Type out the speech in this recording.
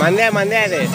mandé, mandé.